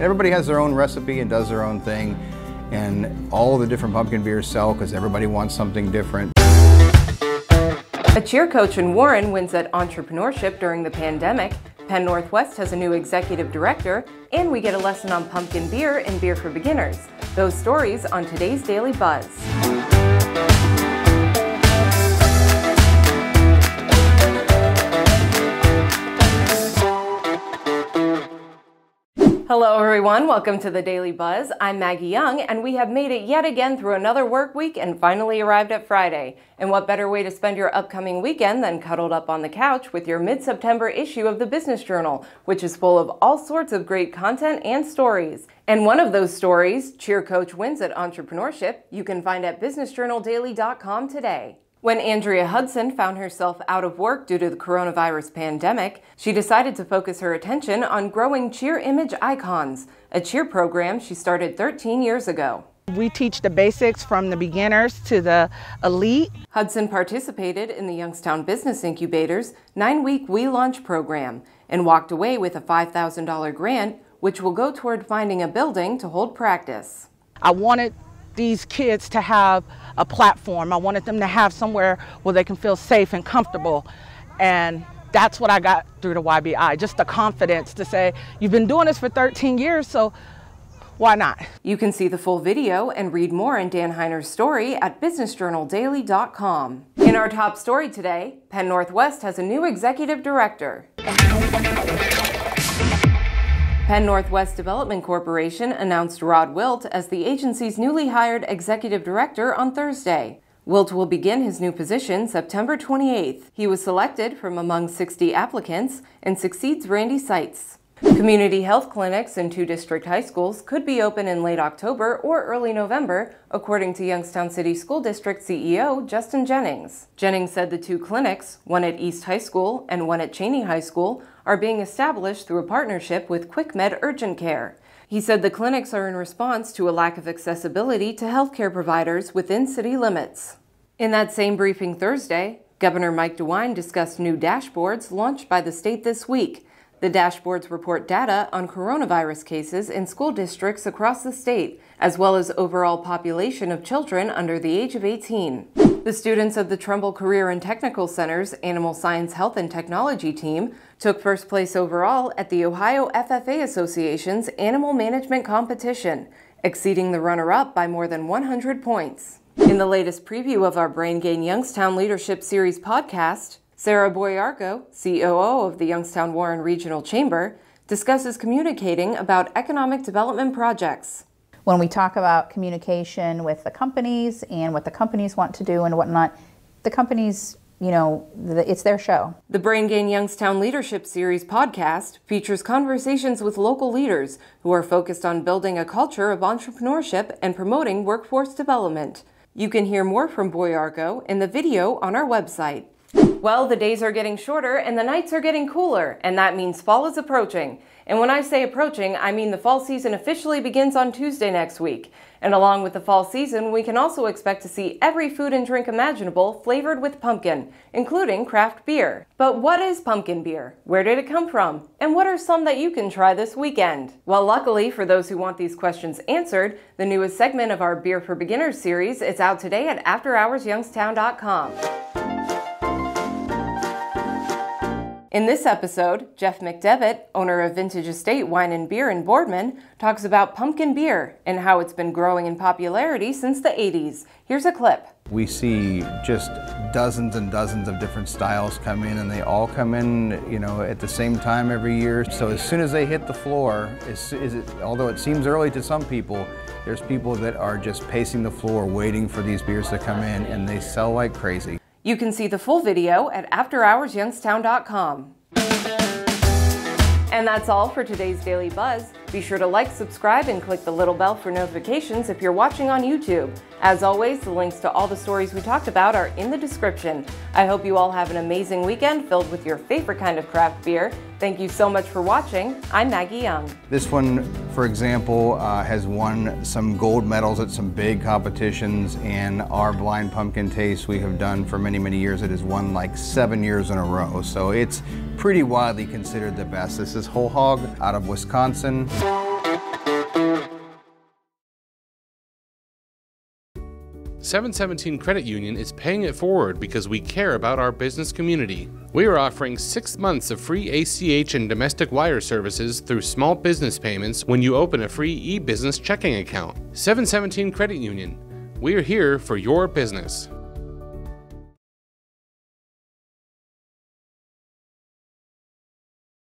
Everybody has their own recipe and does their own thing, and all the different pumpkin beers sell because everybody wants something different. A cheer coach in Warren wins at entrepreneurship during the pandemic. Penn Northwest has a new executive director, and we get a lesson on pumpkin beer and beer for beginners. Those stories on today's Daily Buzz. Hello, everyone. Welcome to the Daily Buzz. I'm Maggie Young, and we have made it yet again through another work week and finally arrived at Friday. And what better way to spend your upcoming weekend than cuddled up on the couch with your mid September issue of the Business Journal, which is full of all sorts of great content and stories. And one of those stories, Cheer Coach Wins at Entrepreneurship, you can find at businessjournaldaily.com today. When Andrea Hudson found herself out of work due to the coronavirus pandemic, she decided to focus her attention on growing cheer image icons, a cheer program she started 13 years ago. We teach the basics from the beginners to the elite. Hudson participated in the Youngstown Business Incubator's nine week We Launch program and walked away with a $5,000 grant, which will go toward finding a building to hold practice. I wanted these kids to have a platform. I wanted them to have somewhere where they can feel safe and comfortable. And that's what I got through the YBI, just the confidence to say, you've been doing this for 13 years, so why not? You can see the full video and read more in Dan Heiner's story at businessjournaldaily.com. In our top story today, Penn Northwest has a new executive director. Penn Northwest Development Corporation announced Rod Wilt as the agency's newly hired executive director on Thursday. Wilt will begin his new position September 28th. He was selected from among 60 applicants and succeeds Randy Seitz. Community health clinics in two district high schools could be open in late October or early November, according to Youngstown City School District CEO Justin Jennings. Jennings said the two clinics, one at East High School and one at Chaney High School, are being established through a partnership with QuickMed Urgent Care. He said the clinics are in response to a lack of accessibility to healthcare providers within city limits. In that same briefing Thursday, Governor Mike DeWine discussed new dashboards launched by the state this week. The dashboards report data on coronavirus cases in school districts across the state, as well as overall population of children under the age of 18. The students of the Trumbull Career and Technical Center's Animal Science Health and Technology team took first place overall at the Ohio FFA Association's Animal Management Competition, exceeding the runner up by more than 100 points. In the latest preview of our Brain Gain Youngstown Leadership Series podcast, Sarah Boyarko, COO of the Youngstown Warren Regional Chamber, discusses communicating about economic development projects. When we talk about communication with the companies and what the companies want to do and whatnot, the companies you know, it's their show. The Brain Gain Youngstown Leadership Series podcast features conversations with local leaders who are focused on building a culture of entrepreneurship and promoting workforce development. You can hear more from Boyarko in the video on our website. Well, the days are getting shorter and the nights are getting cooler, and that means fall is approaching. And when I say approaching, I mean the fall season officially begins on Tuesday next week. And along with the fall season, we can also expect to see every food and drink imaginable flavored with pumpkin, including craft beer. But what is pumpkin beer? Where did it come from? And what are some that you can try this weekend? Well, luckily for those who want these questions answered, the newest segment of our Beer for Beginners series is out today at AfterHoursYoungstown.com. In this episode, Jeff McDevitt, owner of Vintage Estate Wine and Beer in Boardman, talks about pumpkin beer and how it's been growing in popularity since the 80s. Here's a clip. We see just dozens and dozens of different styles come in and they all come in, you know, at the same time every year. So as soon as they hit the floor, is, is it, although it seems early to some people, there's people that are just pacing the floor waiting for these beers to come in and they sell like crazy. You can see the full video at AfterHoursYoungstown.com. And that's all for today's Daily Buzz. Be sure to like, subscribe, and click the little bell for notifications if you're watching on YouTube. As always, the links to all the stories we talked about are in the description. I hope you all have an amazing weekend filled with your favorite kind of craft beer. Thank you so much for watching. I'm Maggie Young. This one, for example, uh, has won some gold medals at some big competitions, and our blind pumpkin taste we have done for many, many years. It has won like seven years in a row, so it's pretty widely considered the best. This is Whole Hog out of Wisconsin. 717 Credit Union is paying it forward because we care about our business community. We are offering six months of free ACH and domestic wire services through small business payments when you open a free e business checking account. 717 Credit Union, we're here for your business.